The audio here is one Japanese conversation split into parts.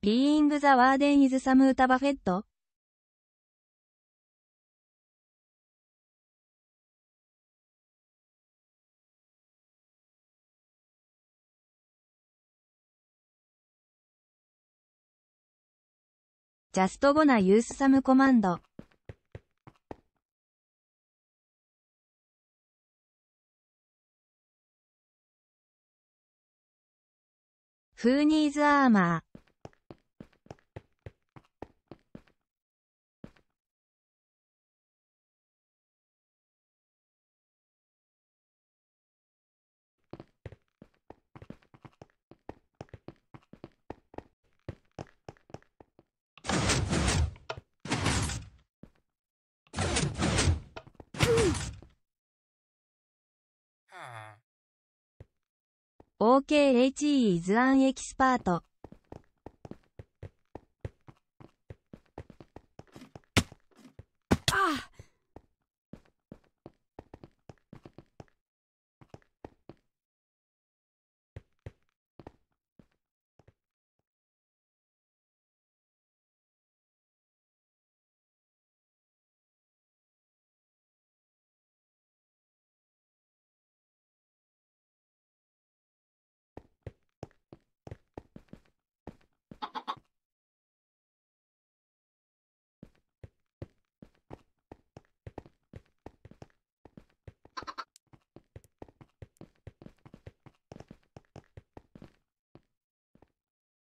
Being the Warden is Sam 歌バフェットジャストゴナユースサムコマンド。フーニーズアーマー。OKHE is an expert.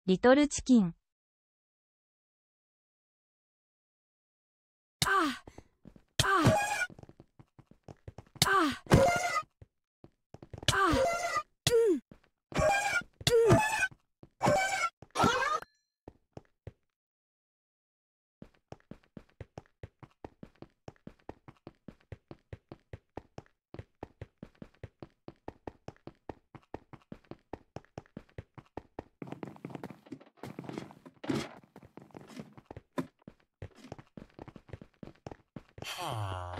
リトルチキン。あああああは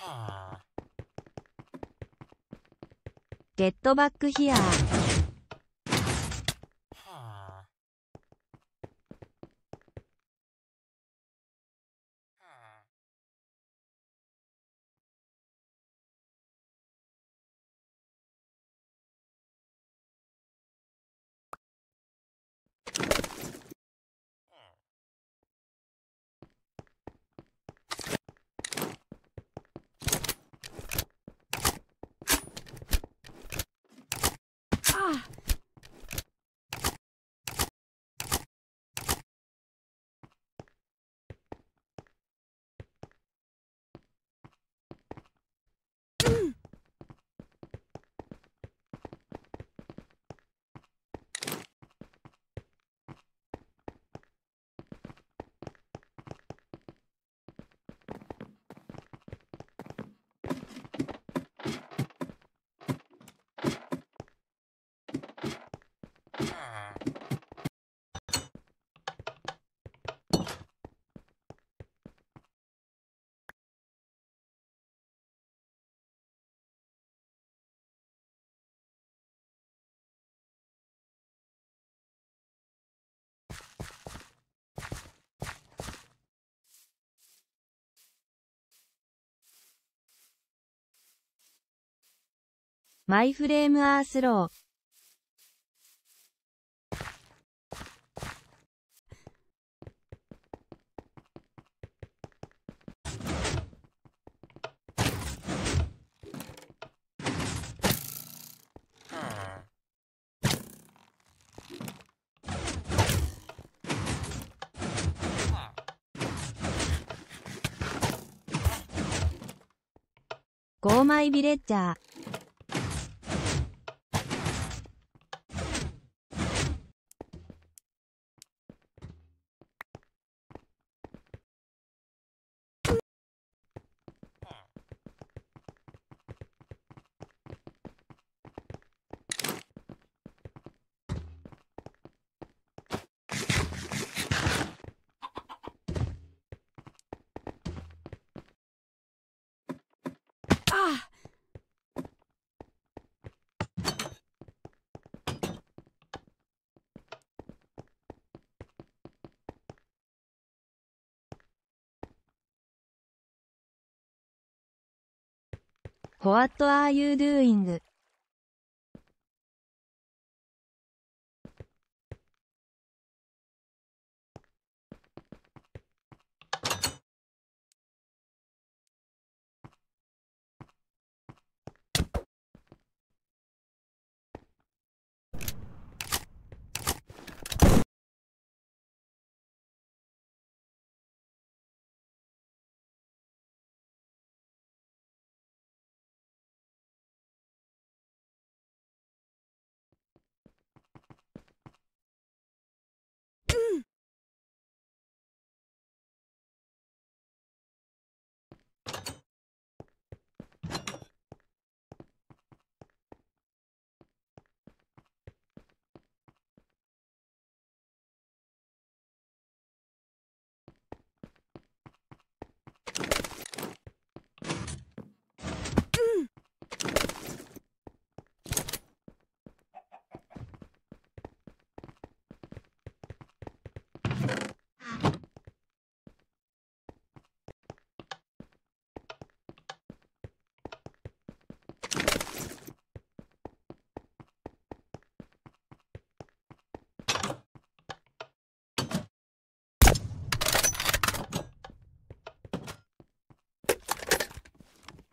あ。ゲットバックヒアー。マイフレームアースロー。ゴーマイビレッジャー。What are you doing?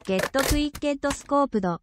ゲットクイッケットスコープド。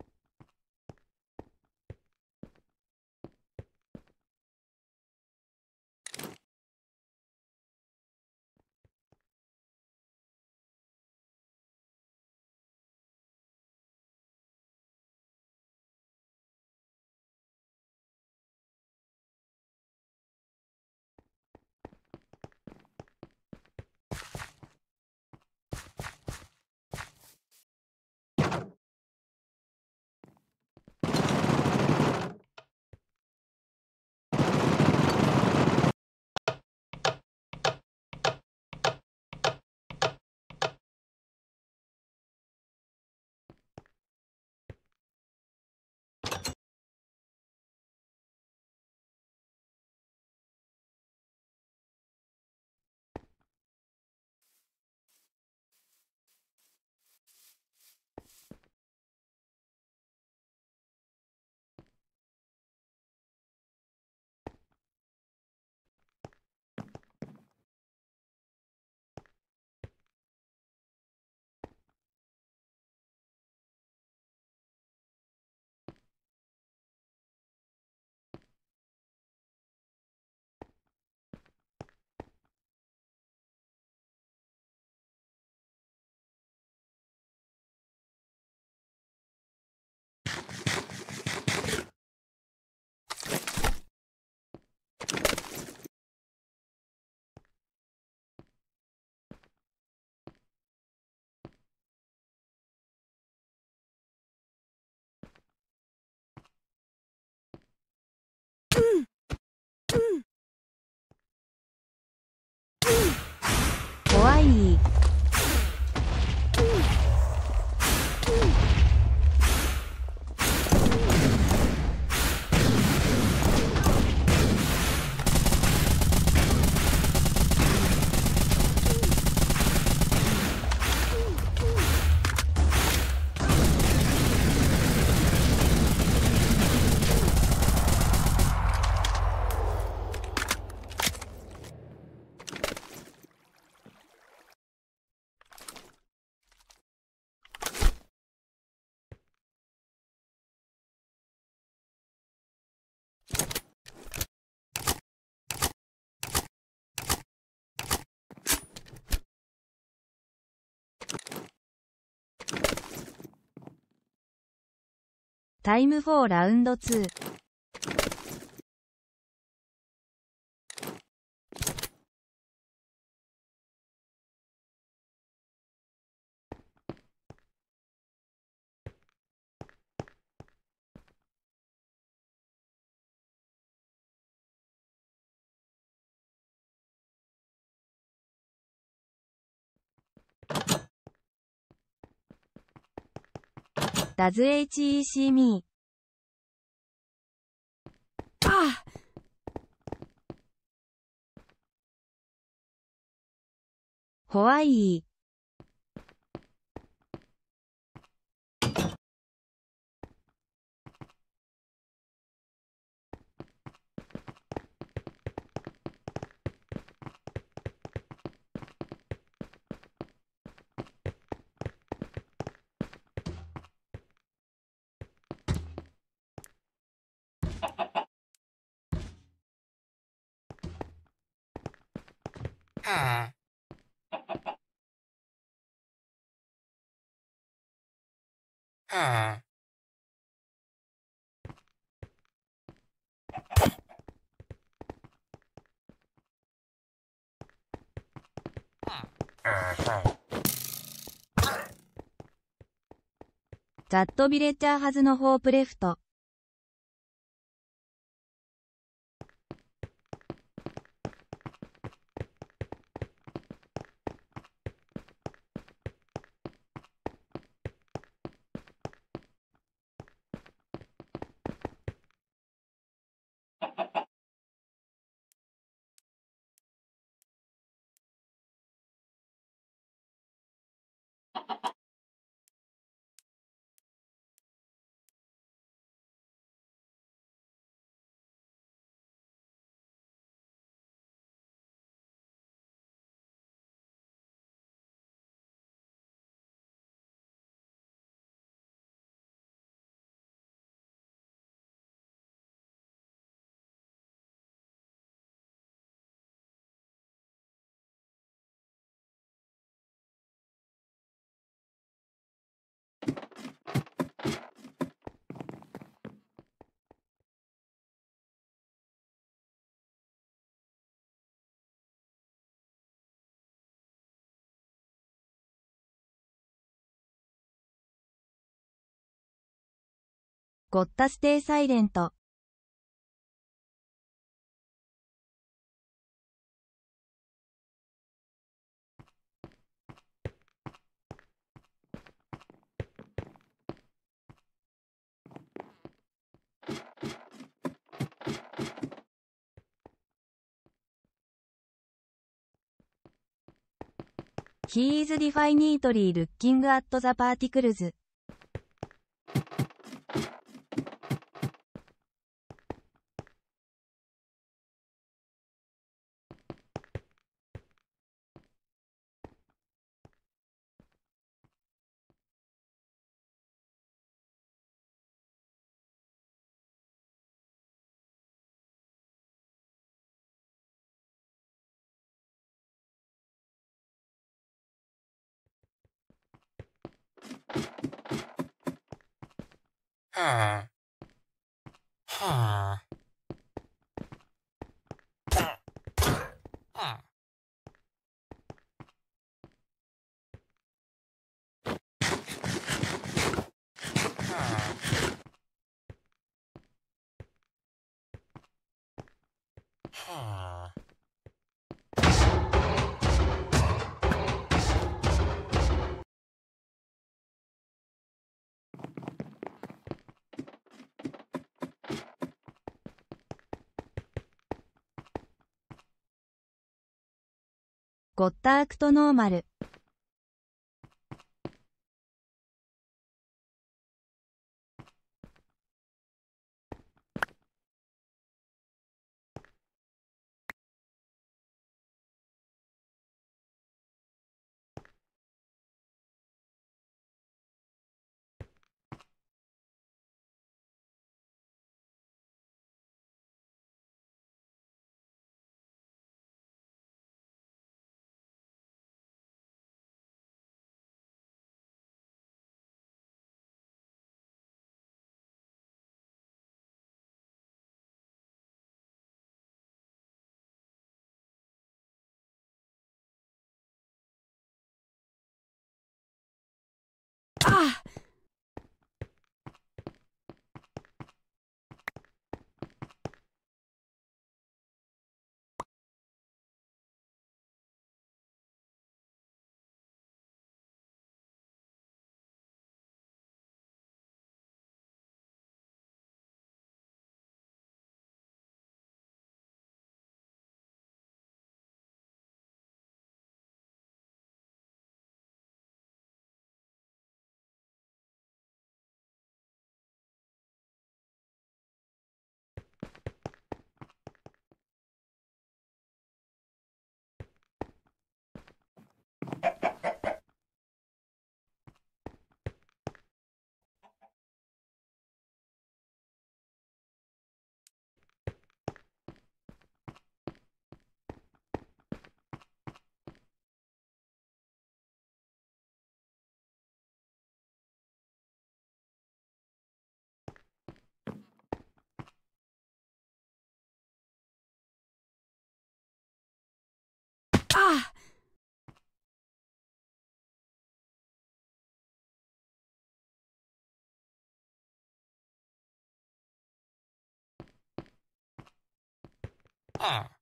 タイム4ラウンド2。Does HE see me? あホワイざっとびれちゃうはずのホープレフト。ゴッタステイサイレント。He is definitely looking at the particles. はあ。ゴッタアクトノーマル。あ Ah.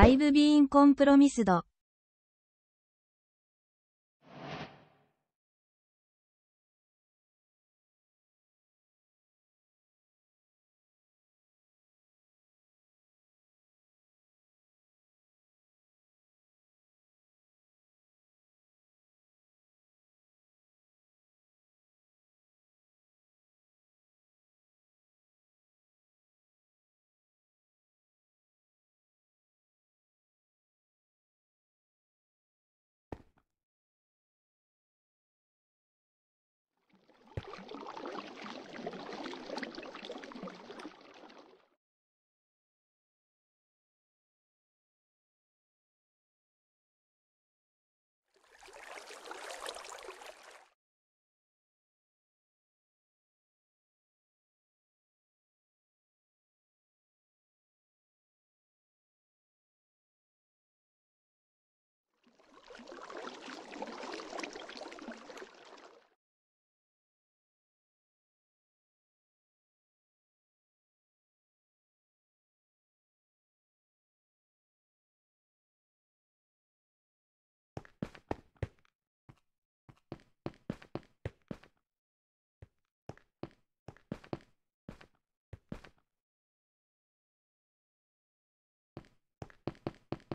I've been compromised.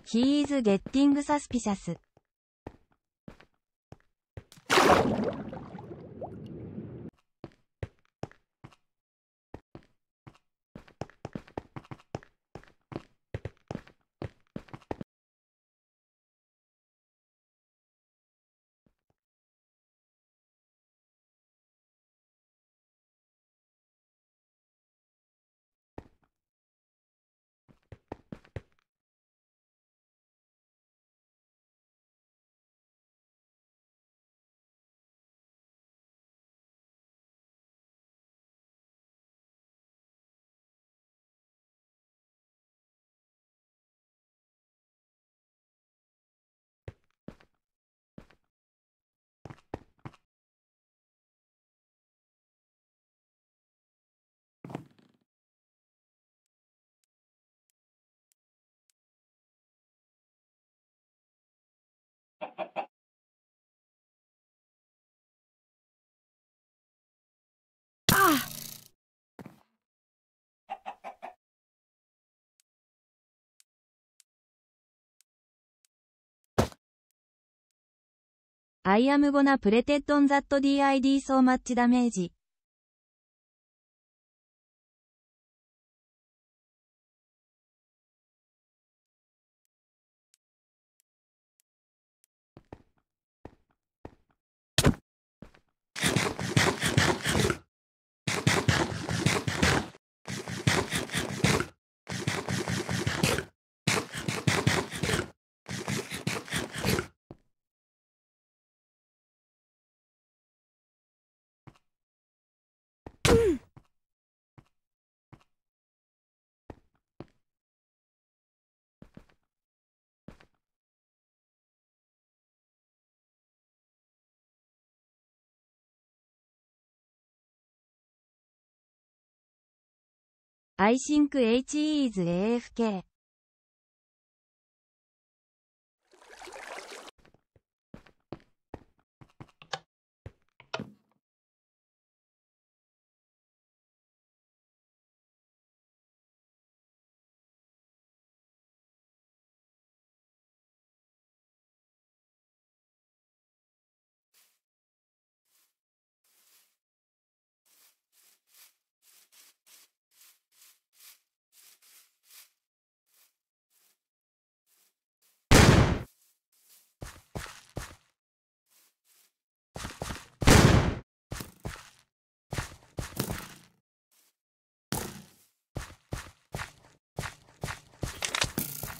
'He is getting suspicious. アイアムゴナプレアイシンク HE ーズ AFK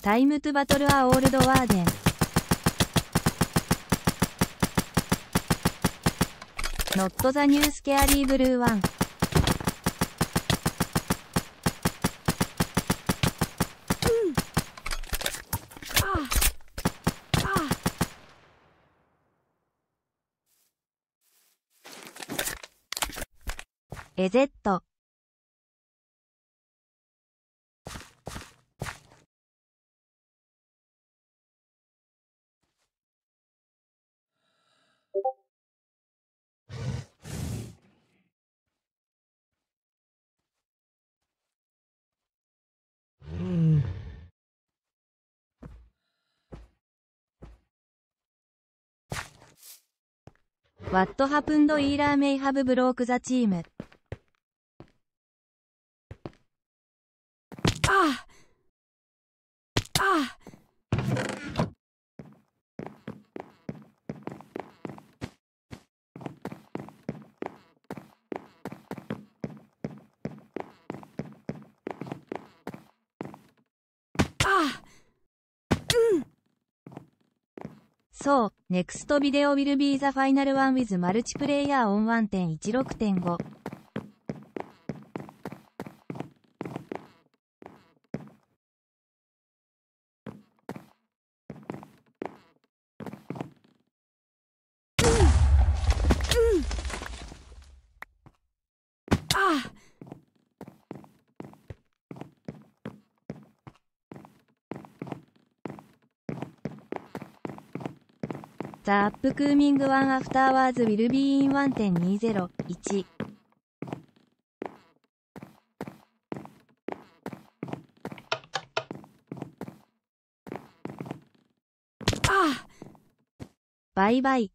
タイムトゥバトルアオールドワーデン。ノットザニュースケアリーブルーワン。エゼット。What happened either may have broke the team. あああそう next video will be the final one with multiplayer on 1.16.5. あ The upcoming one afterwards will be in 1.201. あバイバイ。